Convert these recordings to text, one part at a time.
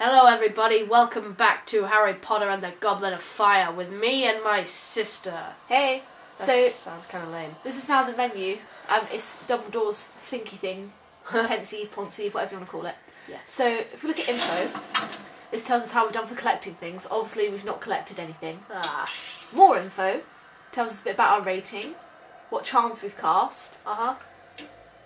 Hello, everybody. Welcome back to Harry Potter and the Goblet of Fire with me and my sister. Hey, That so sounds kind of lame. this is now the menu. Um, it's Dumbledore's thinky thing, pensieve, pensieve, whatever you want to call it. Yes. So if we look at info, this tells us how we're done for collecting things. Obviously, we've not collected anything. Ah. More info tells us a bit about our rating, what charms we've cast, Uh huh.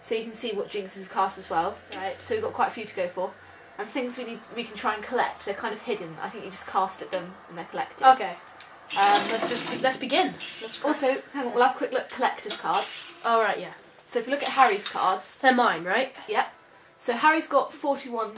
so you can see what jinxes we've cast as well. Right. So we've got quite a few to go for. And things we need, we can try and collect. They're kind of hidden. I think you just cast at them and they're collected. Okay. Um, Let's just let's begin. Let's also, hang on, we'll have a quick look collector's cards. All right. Yeah. So if you look at Harry's cards, They're mine, right? Yep. So Harry's got 41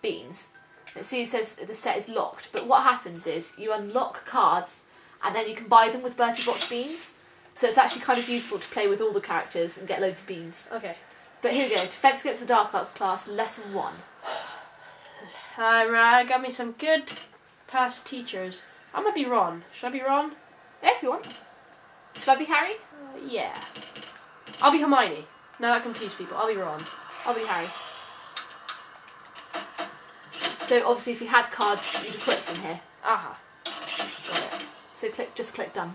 beans. Let's see, it says the set is locked. But what happens is you unlock cards and then you can buy them with Bertie Bott's beans. So it's actually kind of useful to play with all the characters and get loads of beans. Okay. But here we go. Defense against the Dark Arts class, lesson one. All right. Got me some good past teachers. I might be Ron. Should I be Ron? Yeah, if you want. Should I be Harry? Uh, yeah. I'll be Hermione. Now that confuse people. I'll be Ron. I'll be Harry. So obviously if you had cards, you'd equip them here. Aha. Got it. So click, just click done.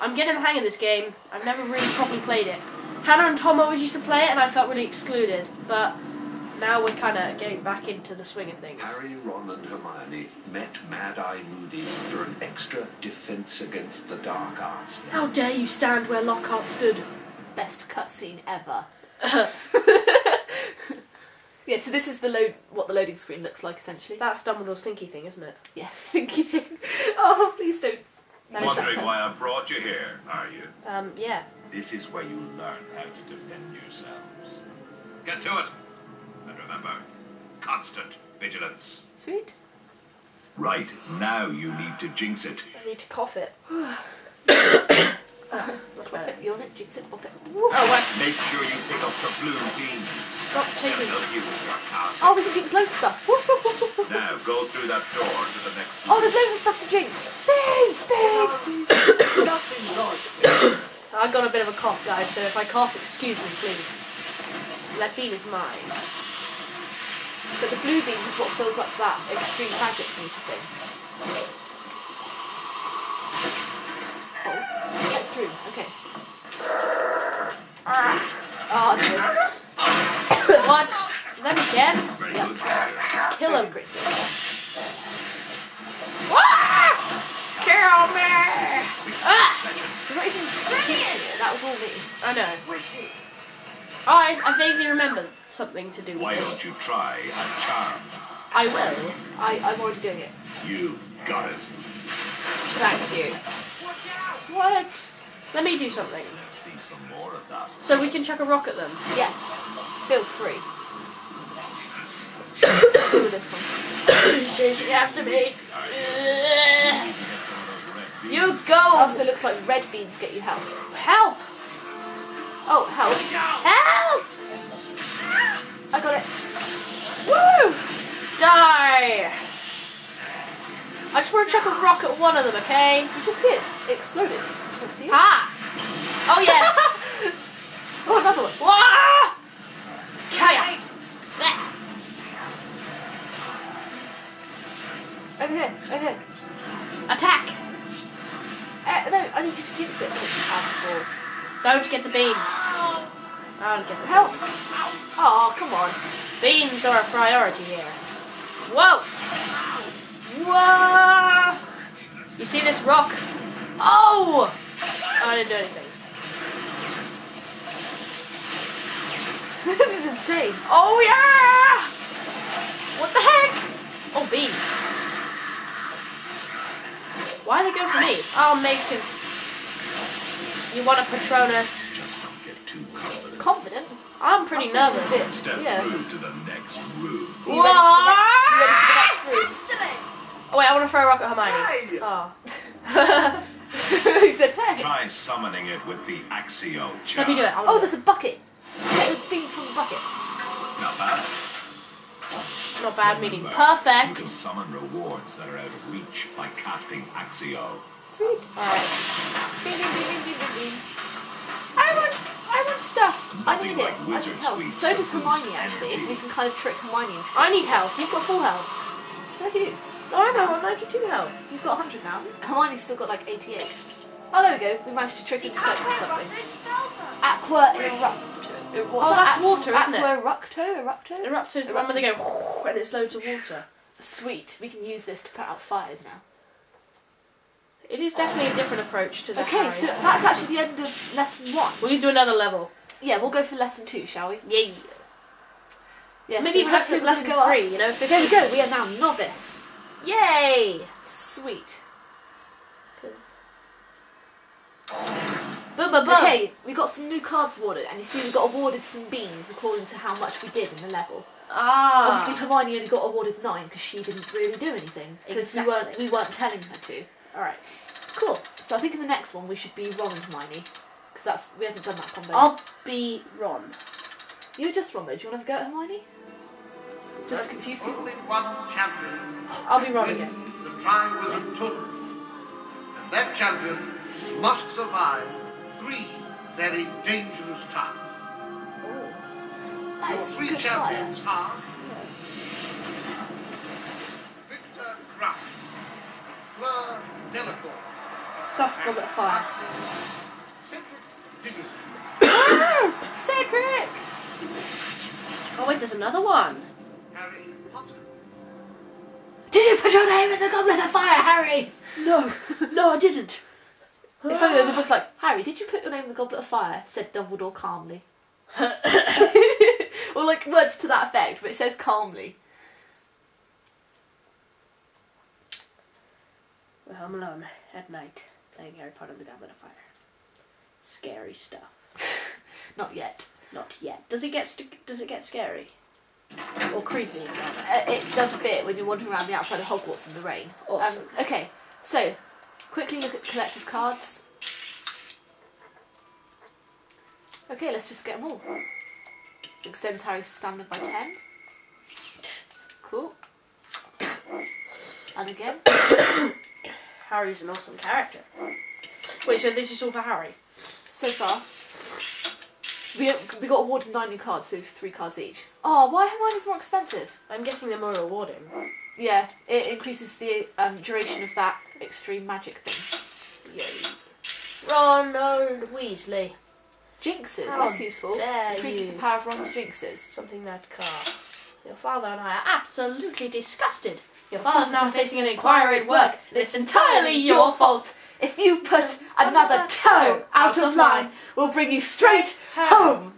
I'm getting the hang of this game. I've never really properly played it. Hannah and Tom always used to play it, and I felt really excluded. But now we're kind of getting back into the swing of things. Harry, Ron, and Hermione met Mad Eye Moody for an extra defense against the dark arts. How dare you stand where Lockhart stood? Best cutscene ever. yeah, so this is the load what the loading screen looks like essentially. That's Dumbledore's thinky thing, isn't it? Yeah, thinky thing. Oh, please don't. manage that Wondering why I brought you here, are you? Um, yeah. This is where you learn how to defend yourselves. Get to it! And remember, constant vigilance. Sweet. Right, now you need to jinx it. I need to cough it. Much Pop better. it, yawn it, jinx it, pop it. Oh, what? Make sure you pick up the blue beans. Stop They'll taking. help you with your task. Oh, we can jinx loads of stuff. Now go through that door to the next Oh, there's loads of stuff to jinx. Beans, beans. Nothing like I got a bit of a cough, guys, so if I cough, excuse me, please. That bean is mine. But the blue beans is what fills up that extreme magic meter thing. Oh, get through. Okay. Oh no. what? Then again? Yep. Kill him. great. Kill me! Ah! You're not even. That was all me. I know. Oh, I, I vaguely remember something to do with Why this. don't you try a charm? I will. I, I'm already doing it. You've got it. Thank you. What? Let me do something. Let's see some more of that. So we can chuck a rock at them. Yes. Feel free. do with this one. Chasing after me. You Oh, go! so it looks like red beans get you help. Help! Oh, help. Help! I got it. Woo! Die! I just want to chuck a rock at one of them, okay? You just did. It exploded. Let's see. Ha! Oh yes! Oh, another one. Wah! Kaya! There. Over here. Over here. Attack! Uh, no, I need you to jinx it. Ah, balls. Don't get the beans. I'll get the Help. beans. Oh, come on. Beans are a priority here. Whoa! Whoa! You see this rock? Oh! I didn't do anything. this is insane. Oh yeah! What the heck? Oh, beans. Why are they going for me? I'll make him. You want a Patronus? I'm pretty I'm nervous. feeling a bit- Step Yeah. through to the next room. Are you ready for the next, you ready for the next room? Oh wait, I want to throw a rock at Hermione. Oh. he said, hey. Try summoning it with the Accio charm. Let me do it. I'll Oh, do there's it. a bucket. Get the beans from the bucket. Not bad. Not bad, meaning perfect. You can summon rewards that are out of reach by casting Accio. Sweet. Alright. Stuff. I Nothing need it. I need wizard help. So does Hermione actually. If we can kind of trick Hermione into. I need health. You've got full health. So do you. Oh, I know. I'm 92 health. You've got 100 now. Hermione's still got like 88. Oh, there we go. We managed to trick her into collecting something. Aqua erupto. What's Oh, that? that's water, isn't it? Aqua erupto? Erupto? Eruptor's the one where they go and it's loads of water. Sweet. We can use this to put out fires now. It is definitely a different approach to the Okay, so that's actually the end of lesson one. we can do another level. Yeah, we'll go for lesson two, shall we? Yay. Yeah, Maybe so hopefully do we're lesson go three, you know, There we go. We are now novice. Yay! Sweet. Boom, boom, boom. Okay, we got some new cards awarded, and you see we got awarded some beans according to how much we did in the level. Ah. Obviously, Hermione only got awarded nine because she didn't really do anything because we weren't we weren't telling her to. All right. Cool. So I think in the next one we should be Ron and Hermione because that's we haven't done that combo. I'll be Ron. You were just Ron though. Do you want to have a go at Hermione? Just to confuse people. Only one champion I'll be Ron win again. the Triwizard Tournament. And that champion must survive three very dangerous times. Oh. That Your is three good fire. champions are Fleur Delacour, So that's the Goblet of Fire. Cedric Oh wait, there's another one. Did you put your name in the Goblet of Fire, Harry? No, no, I didn't. Ah. It's funny though. The book's like, Harry, did you put your name in the Goblet of Fire? Said Dumbledore calmly. or like words to that effect, but it says calmly. We're home alone at night, playing Harry Potter and the Goblet of Fire. Scary stuff. Not yet. Not yet. Does it get st- Does it get scary? Or creepy? Uh, it does a bit when you're wandering around the outside of Hogwarts in the rain. Awesome. Um, okay, so quickly look at collector's cards. Okay, let's just get them all. Extends Harry's stamina by 10. Cool. And again. Harry's an awesome character. Wait, so this is all for Harry? So far, we, we got awarded nine new cards, so three cards each. Oh, why Hermione's more expensive? I'm guessing they're more rewarding. Yeah, it increases the um, duration of that extreme magic thing. Yay. Ronald Weasley. Jinxes, How that's useful. Increases you. the power of Ron's jinxes. Something that car. Your father and I are absolutely disgusted. Your father's now facing an inquiry at work, and it's entirely your fault. If you put another toe out of line, we'll bring you straight home.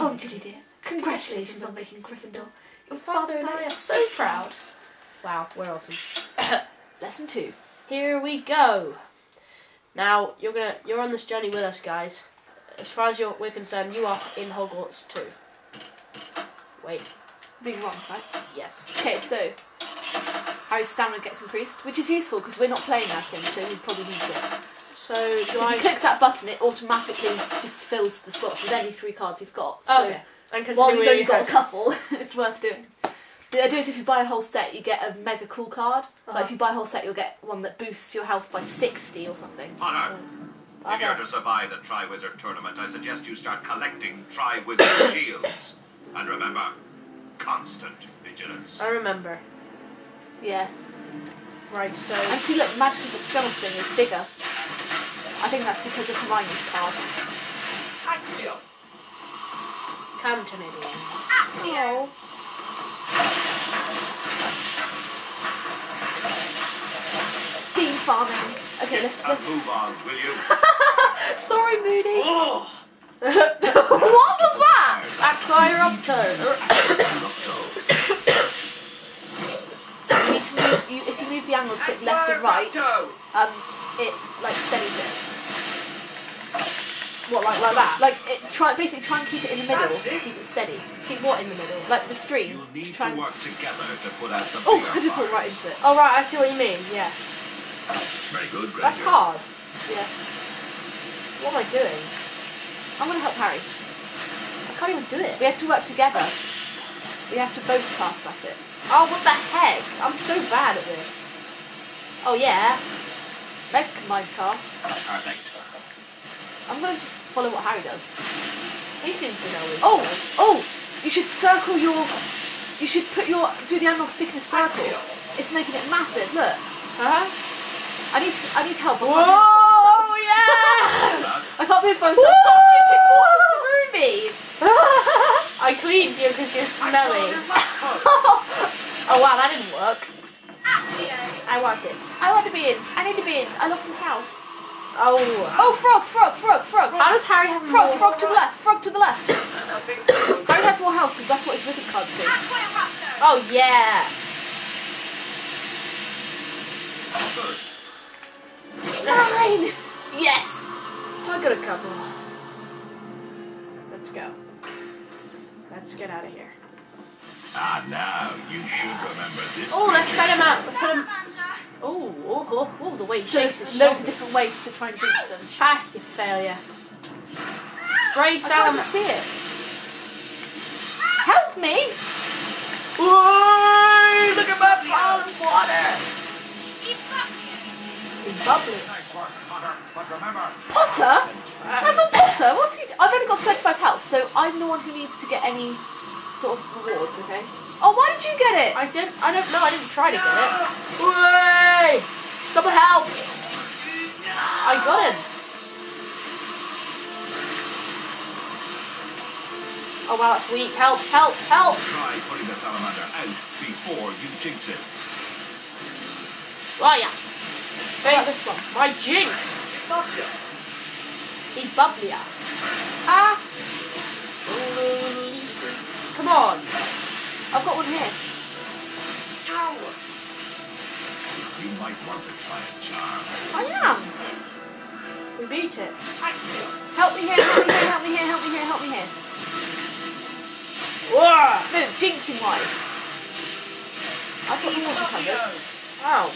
Oh, Ginny dear, congratulations on making Gryffindor. Your father and I are so proud. Wow, we're awesome. Lesson two. Here we go. Now you're gonna you're on this journey with us, guys. As far as you're, we're concerned, you are in Hogwarts too. Wait, Being wrong, right? yes. Okay, so Harry's stamina gets increased, which is useful because we're not playing as him, so we probably need it. So do So if I? you click that button, it automatically just fills the slots with any three cards you've got. So okay. And while you've only got a couple, it's worth doing. The idea is if you buy a whole set, you get a mega cool card. Uh-huh. Like if you buy a whole set, you'll get one that boosts your health by 60 or something. Potter. If you're to survive the Triwizard Tournament, I suggest you start collecting Triwizard shields. And remember, constant vigilance. I remember. Yeah. Right. So... And see, look, Magic's Expelliarmus thing is bigger. I think that's because of Hermione's card. Axial. Come to Axiom. Cantonadian. Oh. Bean farming. Okay, let's. And move on, will you? Sorry, Moody. Oh! what was that? Aquiruptor. You need to move. You, if you move the angle to left and right, um, it like steadies it. What, like like that? Like it. Try basically try and keep it in the middle to keep it steady. Keep what in the middle? Like the stream. You'll need to to try and. work together to put out the Oh, I just went right into it. Oh right, I see what you mean. Yeah. Very good, That's hard. Yeah. What am I doing? I'm gonna help Harry. I can't even do it. We have to work together. We have to both cast at it. Oh, what the heck? I'm so bad at this. Oh yeah. Meg can mind cast. Perfect. I'm gonna just follow what Harry does. He seems to know his Oh, stuff. oh! You should circle your. You should put your do the analog stick in a circle. It's making it massive. Look, Huh? I need I need help. I can't do this by myself. Whoa! Yeah! I can't do this by myself. Stop shooting water through me. I cleaned you because you're smelly. Accio! Oh wow, that didn't work. I want it. I want the beans. I need the beans. I lost some health. Oh. Oh, frog, frog, frog, frog. How does Harry have Frog, more? frog frog to the left, frog to the left. I think so. Harry has more health because that's what his wizard cards do. Oh yeah. Good. Nine. Yes. I got a couple. Let's go. Let's get out of here. Ah, now you should remember this. Oh, let's set him out. Put him. Oh, oh, oh, oh, the way he So shakes his there's loads of different ways to try and jinx them. Ha! You failure. Spray I can't see it. Help me! Whoa! Look at my fallen water. Evacuate! Bubbly. Nice work, Potter. But remember, Potter? That's not Potter. What's he? I've only got 35 health, so I'm the one who needs to get any sort of rewards. Okay. Oh, why did you get it? I didn't. I don't know. I didn't try to get it. Way! Someone help! I got him. Oh wow, that's weak. Help! Help! Help! try putting the salamander out before you jinx it. Oh yeah. What about Face this one? my jinx. He bubbly. Ah, Come on. I've got one here. You might want to try a charm. I am. We beat it. Help me here. Help me here. Help me here. Help me here. Help me here. Whoa! Move, jinxing wise. I've got the water covered. Ow.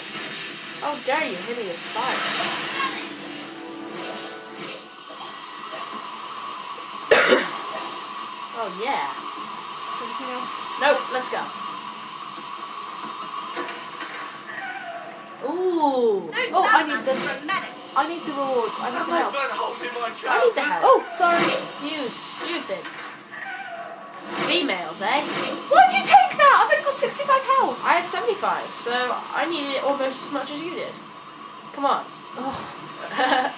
How dare you hit me with fire? oh yeah. Is there anything else? No, let's go. Ooh. Those Oh, I need the them. are a menace! I need the rewards. I need the help. holding my I need the help. Oh, sorry. You stupid. Females, eh? Why'd you take that? I've only got 65 health. I had 75, so I needed it almost as much as you did. Come on. Oh,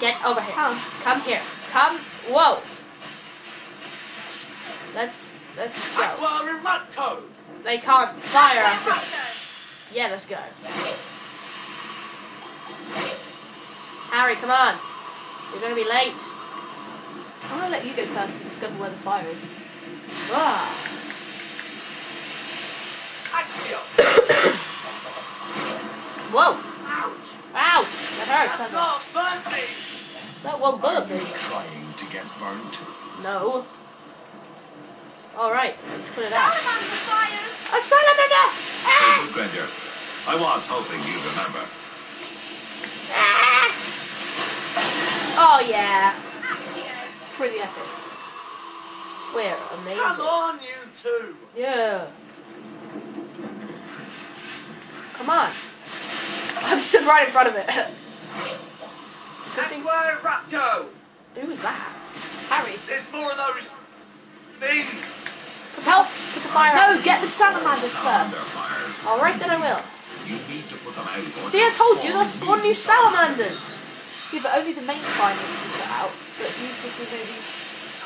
Get over here. Come. Come here. Come. Whoa. Let's let's go. Aquaraptor! They can't fire us. Yeah, let's go. Harry, come on. You're gonna be late. I'm gonna let you go first and discover where the fire is. Ah. Accio! Whoa. Ouch! Ouch. That hurts. That's not burnt me! That won't Are burn me. you trying to get burnt? No. Alright, let's put it out. Salamander! A salamander! Ah! Granger, I was hoping you'd remember. Ah! Oh yeah. Accio! Pretty epic. We're amazing. on, you two! Yeah. Come on. I'm stood right in front of it. Good thing- Aquaraptor! Who was that? Harry. There's more of those things! Help! Put the fire. No, get the salamanders first. Alright, then I will. You need to put them out. See, I told you, they'll spawn spawn new salamanders. Yeah, but only the main finals can put out. But useful for maybe.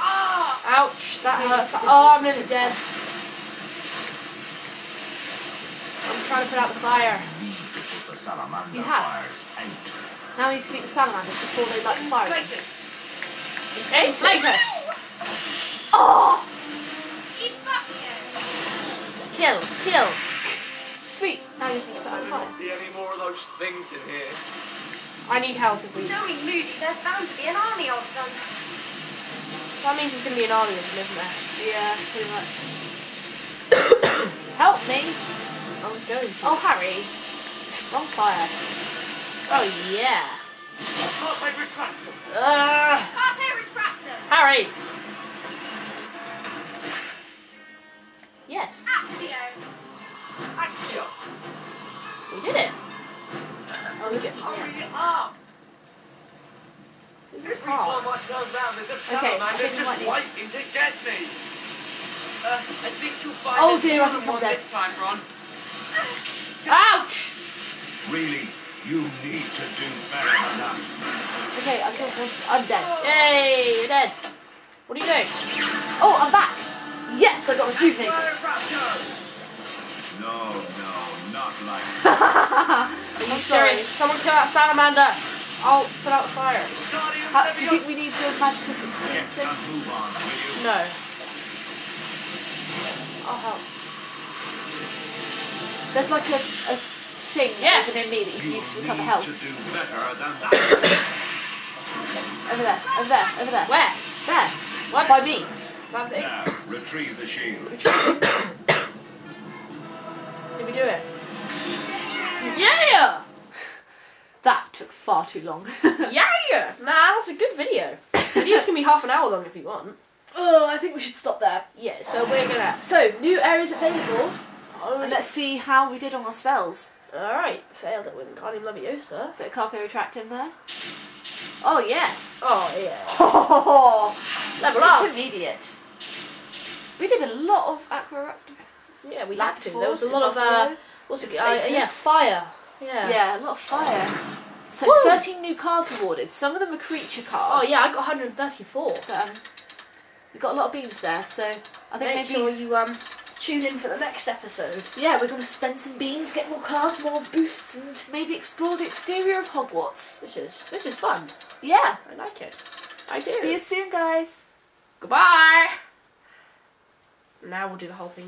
Ah! Ouch, that hurts. Oh, I'm nearly dead. I'm trying to put out the fire. You need to put the salamander You have. Now we need to beat the salamanders before they light the fire. Hey, Flatus! Oh! Evacuate! Kill, kill. Sweet. Now you just need to put out the fire. Be any more of those things in here? I need health if we. Knowing Moody, there's bound to be an army of them. That means there's gonna be an army of them, isn't there? Yeah, pretty much. Help me! I was going to. Oh, Harry. on fire. Oh yeah. Carpe retractum. Ugh. Ah! Carpe Oh dear, I than think I'm one dead. this time, Ron. Ouch! Really, you need to do better than that. Okay, I killed this. I'm dead. Yay, you're dead. What are you doing? Oh, I'm back. Yes, I got rejuvenated. No, no, not like Are you I'm sorry. serious? Someone kill that salamander. I'll put out the fire. How, do you think we need the magicus extreme Get thing? a move on, will you? No. I'll help. There's like a, a thing Yes. over near me that you can use to need recover to health. do than that. Over there, over there, over there. Where? There. What? By me. That thing? now, retrieve the shield. Did we do it? Yeah! That took far too long. Yeah! Nah, that's a good video. Video's gonna be half an hour long if you want. Oh, I think we should stop there. Yeah, so we're gonna. So, new areas available. Oh, And let's see how we did on our spells. Alright, failed with Wingardium Leviosa. Bit of Carpe Retract in there. Oh, yes. Oh, yeah. Oh, Level up! intermediate. We did a lot of aqua. Yeah, we had to. There was a lot of, uh, what's it, uh, yeah, fire. Yeah. Yeah, a lot of fire. So Woo! 13 new cards awarded. Some of them are creature cards. Oh, yeah, I got 134. But, um, we got a lot of beans there, so I think Make maybe sure you um tune in for the next episode. yeah, we're gonna spend some beans, get more cards, more boosts, and maybe explore the exterior of Hogwarts. This is this is fun. Yeah. I like it. I do. See you soon, guys. Goodbye. Now we'll do the whole thing.